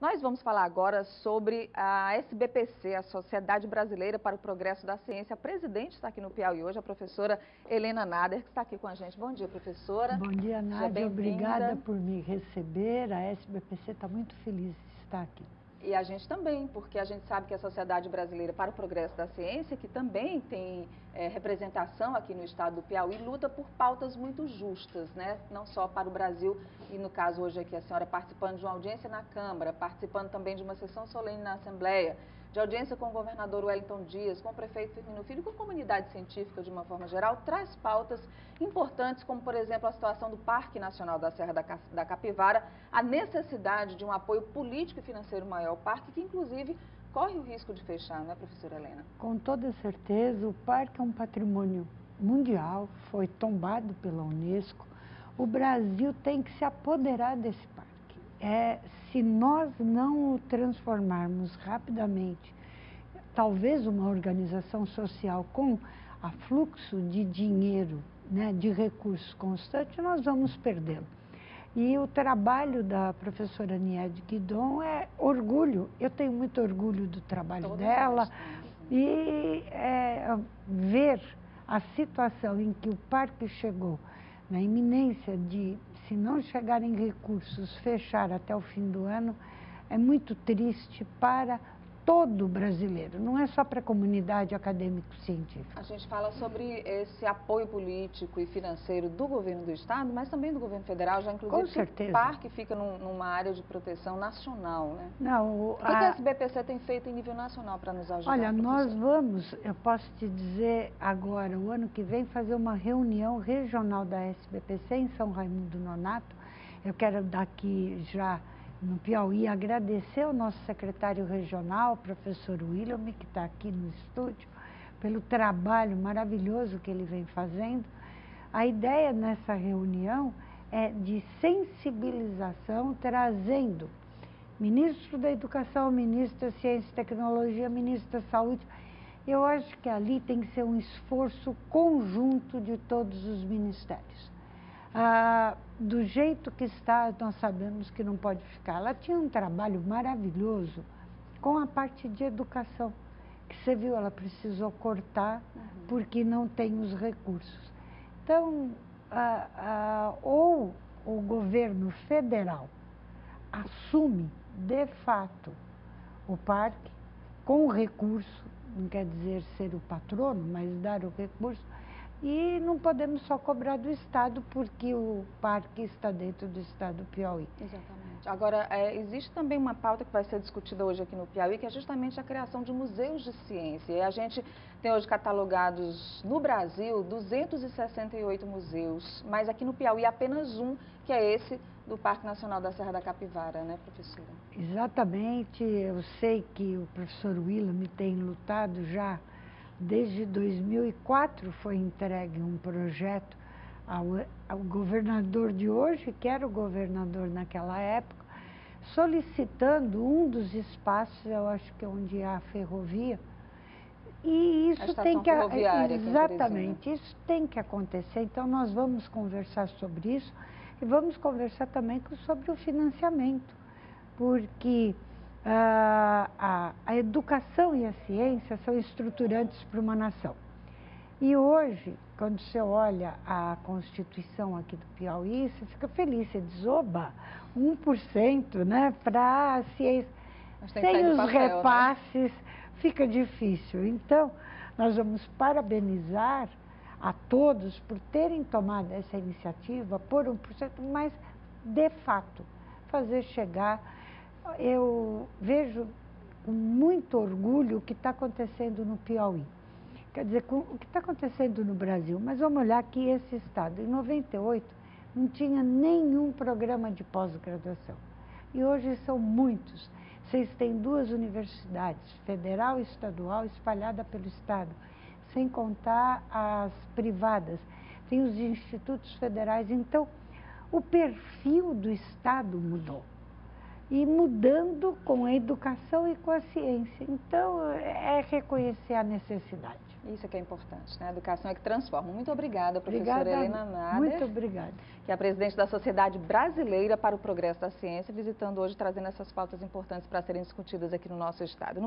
Nós vamos falar agora sobre a SBPC, a Sociedade Brasileira para o Progresso da Ciência. A presidente está aqui no Piauí hoje, a professora Helena Nader, que está aqui com a gente. Bom dia, professora. Bom dia, Nádia. Obrigada por me receber. A SBPC está muito feliz de estar aqui. E a gente também, porque a gente sabe que a Sociedade Brasileira para o Progresso da Ciência, que também tem é, representação aqui no estado do Piauí, luta por pautas muito justas, né? não só para o Brasil, e no caso hoje aqui a senhora participando de uma audiência na Câmara, participando também de uma sessão solene na Assembleia, de audiência com o governador Wellington Dias, com o prefeito Firmino Filho, com a comunidade científica de uma forma geral, traz pautas importantes, como por exemplo a situação do Parque Nacional da Serra da Capivara, a necessidade de um apoio político e financeiro maior ao parque, que inclusive corre o risco de fechar, não é, professora Helena? Com toda certeza, o parque é um patrimônio mundial, foi tombado pela Unesco. O Brasil tem que se apoderar desse parque é, se nós não o transformarmos rapidamente, talvez uma organização social com afluxo de dinheiro, né, de recursos constante, nós vamos perdê-lo. E o trabalho da professora Niede Guidon é orgulho. Eu tenho muito orgulho do trabalho Todos dela e é, ver a situação em que o parque chegou, na iminência de se não chegarem recursos, fechar até o fim do ano, é muito triste para todo brasileiro, não é só para a comunidade acadêmico-científica. A gente fala sobre esse apoio político e financeiro do governo do estado, mas também do governo federal, já inclusive Com certeza. o parque fica num, numa área de proteção nacional, né? Não, o, que, a... que a SBPC tem feito em nível nacional para nos ajudar? Olha, nós vamos, eu posso te dizer agora, o ano que vem, fazer uma reunião regional da SBPC em São Raimundo Nonato. Eu quero daqui já no Piauí, agradecer ao nosso secretário regional, professor William, que está aqui no estúdio, pelo trabalho maravilhoso que ele vem fazendo. A ideia nessa reunião é de sensibilização, trazendo ministro da Educação, ministro da Ciência e Tecnologia, ministro da Saúde. Eu acho que ali tem que ser um esforço conjunto de todos os ministérios. Ah, do jeito que está, nós sabemos que não pode ficar. Ela tinha um trabalho maravilhoso com a parte de educação, que você viu, ela precisou cortar uhum. porque não tem os recursos. Então, ah, ah, ou o governo federal assume de fato o parque com o recurso, não quer dizer ser o patrono, mas dar o recurso, e não podemos só cobrar do Estado, porque o parque está dentro do Estado do Piauí. Exatamente. Agora, é, existe também uma pauta que vai ser discutida hoje aqui no Piauí, que é justamente a criação de museus de ciência. E a gente tem hoje catalogados no Brasil 268 museus, mas aqui no Piauí apenas um, que é esse do Parque Nacional da Serra da Capivara, né, professora? Exatamente. Eu sei que o professor Willam tem lutado já Desde 2004 foi entregue um projeto ao, ao, governador de hoje, que era o governador naquela época, solicitando um dos espaços, eu acho que é onde há a ferrovia, e isso tem que exatamente isso tem que acontecer. Então nós vamos conversar sobre isso e vamos conversar também sobre o financiamento, porque a, a educação e a ciência são estruturantes para uma nação. E hoje, quando você olha a Constituição aqui do Piauí, você fica feliz, você desoba 1% né, para a ciência. Sem os papel, né? repasses, né? fica difícil. Então, nós vamos parabenizar a todos por terem tomado essa iniciativa por 1%, mas, de fato, fazer chegar eu vejo com muito orgulho o que está acontecendo no Piauí. Quer dizer, o que está acontecendo no Brasil. Mas vamos olhar que esse estado, em 98, não tinha nenhum programa de pós-graduação. E hoje são muitos. Vocês têm duas universidades, federal e estadual, espalhada pelo estado, sem contar as privadas. Tem os institutos federais. Então, o perfil do estado mudou e mudando com a educação e com a ciência. Então, é reconhecer a necessidade. Isso é que é importante, né? A educação é que transforma. Muito obrigada, professora obrigada, Helena Nader. Muito obrigada. Que é a presidente da Sociedade Brasileira para o Progresso da Ciência, visitando hoje, trazendo essas pautas importantes para serem discutidas aqui no nosso estado.